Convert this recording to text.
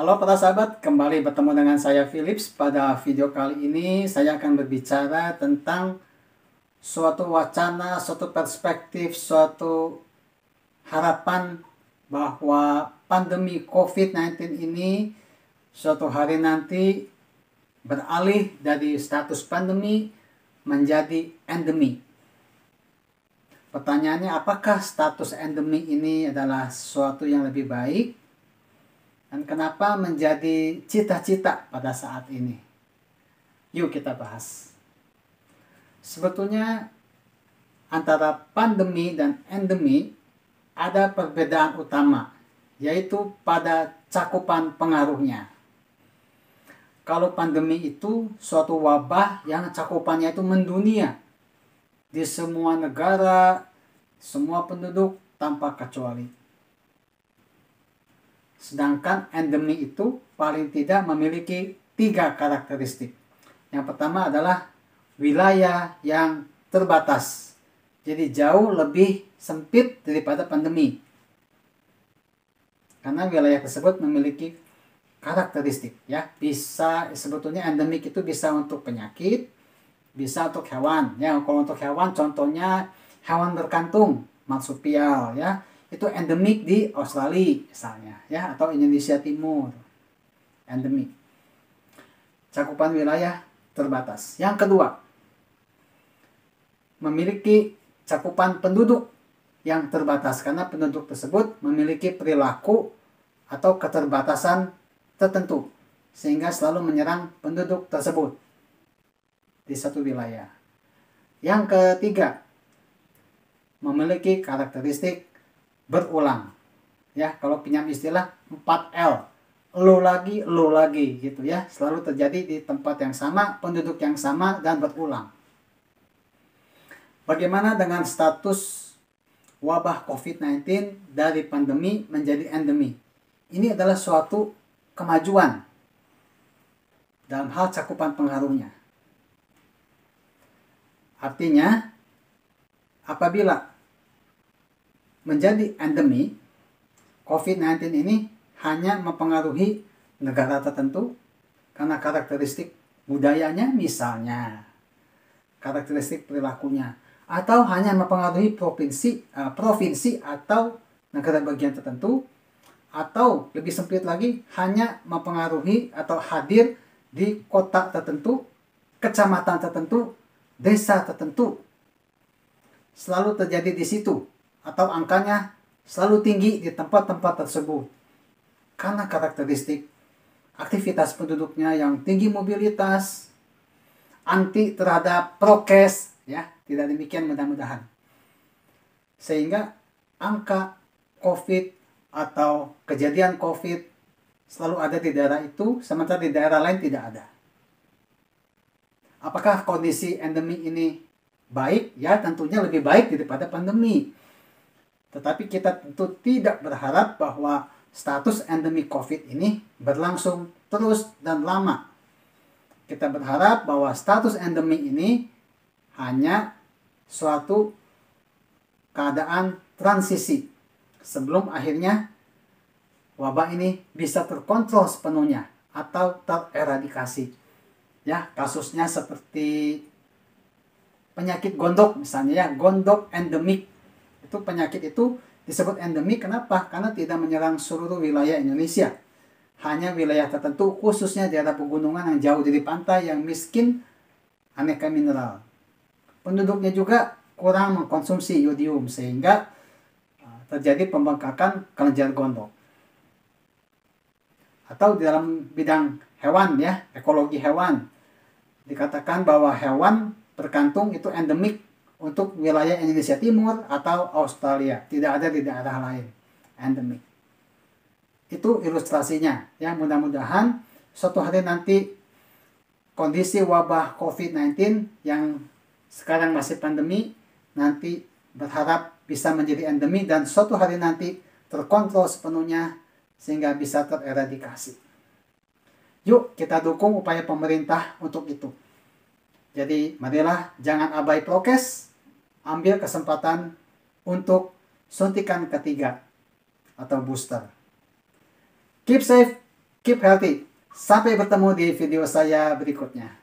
Halo para sahabat, kembali bertemu dengan saya Philips. Pada video kali ini saya akan berbicara tentang suatu wacana, suatu perspektif, suatu harapan bahwa pandemi COVID-19 ini suatu hari nanti beralih dari status pandemi menjadi endemi. Pertanyaannya apakah status endemi ini adalah sesuatu yang lebih baik dan kenapa menjadi cita-cita pada saat ini? Yuk kita bahas. Sebetulnya antara pandemi dan endemi ada perbedaan utama, yaitu pada cakupan pengaruhnya. Kalau pandemi itu suatu wabah yang cakupannya itu mendunia di semua negara, semua penduduk tanpa kecuali. Sedangkan endemi itu paling tidak memiliki tiga karakteristik. Yang pertama adalah wilayah yang terbatas. Jadi jauh lebih sempit daripada pandemi. Karena wilayah tersebut memiliki karakteristik ya. Bisa sebetulnya endemik itu bisa untuk penyakit, bisa untuk hewan. Ya, kalau untuk hewan contohnya hewan berkantung, marsupial ya itu endemik di Australia misalnya ya atau Indonesia Timur. Endemik. Cakupan wilayah terbatas. Yang kedua memiliki cakupan penduduk yang terbatas. Karena penduduk tersebut memiliki perilaku atau keterbatasan tertentu sehingga selalu menyerang penduduk tersebut di satu wilayah. Yang ketiga, memiliki karakteristik berulang. Ya, kalau pinjam istilah 4L. Lo lagi, lo lagi gitu ya. Selalu terjadi di tempat yang sama, penduduk yang sama dan berulang. Bagaimana dengan status wabah COVID-19 dari pandemi menjadi endemi? Ini adalah suatu kemajuan dalam hal cakupan pengaruhnya. Artinya, apabila menjadi endemi, COVID-19 ini hanya mempengaruhi negara tertentu karena karakteristik budayanya misalnya, karakteristik perilakunya, atau hanya mempengaruhi provinsi, uh, provinsi atau negara bagian tertentu, atau lebih sempit lagi hanya mempengaruhi atau hadir di kota tertentu, kecamatan tertentu, desa tertentu. Selalu terjadi di situ atau angkanya selalu tinggi di tempat-tempat tersebut karena karakteristik aktivitas penduduknya yang tinggi mobilitas, anti terhadap prokes, ya tidak demikian mudah-mudahan. Sehingga angka COVID atau kejadian COVID selalu ada di daerah itu, sementara di daerah lain tidak ada. Apakah kondisi endemi ini baik? Ya tentunya lebih baik daripada pandemi. Tetapi kita tentu tidak berharap bahwa status endemi COVID ini berlangsung terus dan lama. Kita berharap bahwa status endemi ini hanya suatu keadaan transisi sebelum akhirnya wabah ini bisa terkontrol sepenuhnya atau tereradikasi. Ya, kasusnya seperti penyakit gondok misalnya ya, gondok endemik itu penyakit itu disebut endemik kenapa? Karena tidak menyerang seluruh wilayah Indonesia. Hanya wilayah tertentu khususnya di daerah pegunungan yang jauh dari pantai yang miskin aneka mineral. Penduduknya juga kurang mengkonsumsi yodium sehingga uh, terjadi pembengkakan kelenjar gondok. Atau di dalam bidang hewan ya, ekologi hewan. Dikatakan bahwa hewan berkantung itu endemik untuk wilayah Indonesia Timur atau Australia. Tidak ada di daerah lain. Endemic. Itu ilustrasinya. Ya, mudah-mudahan suatu hari nanti kondisi wabah COVID-19 yang sekarang masih pandemi nanti berharap bisa menjadi endemi dan suatu hari nanti terkontrol sepenuhnya sehingga bisa tereradikasi. Yuk kita dukung upaya pemerintah untuk itu. Jadi marilah jangan abai prokes, ambil kesempatan untuk suntikan ketiga atau booster. Keep safe keep healthy. Sampai bertemu di video saya berikutnya.